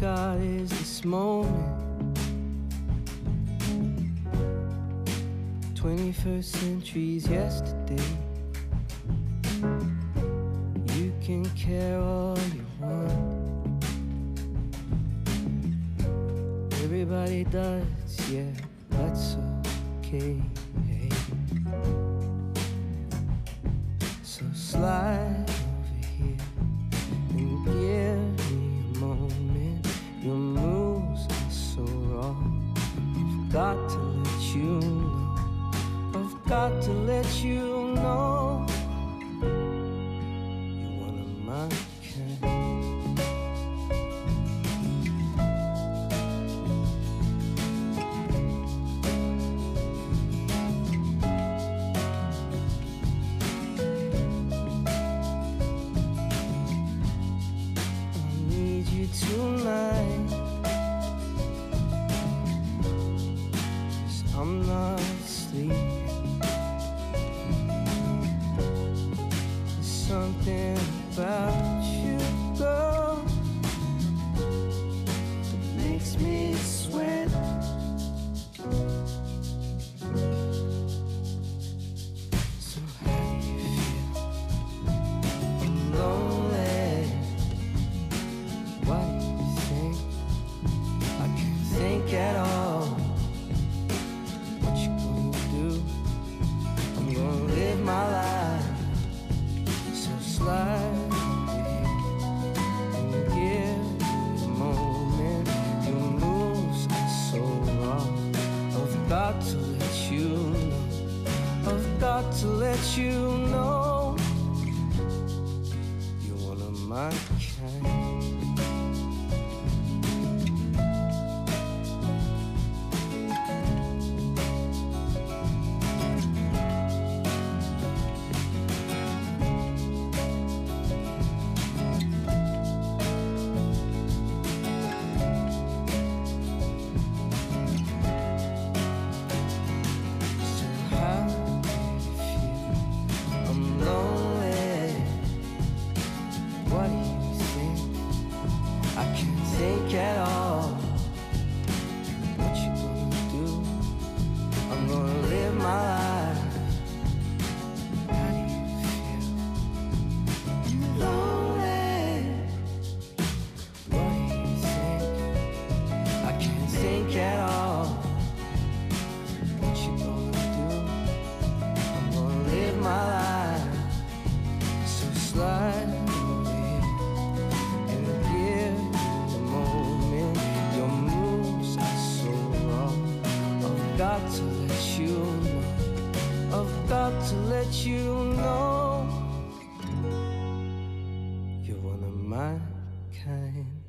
God is this moment. 21st century's yesterday. You can care all you want. Everybody does, yeah, that's okay. Hey. So slide. got to let you know. I've got to let you know. You're one of my kind. something about to let you know. I've got to let you know. You're one of my kind. got to let you know. I've got to let you know. You're one of my kind.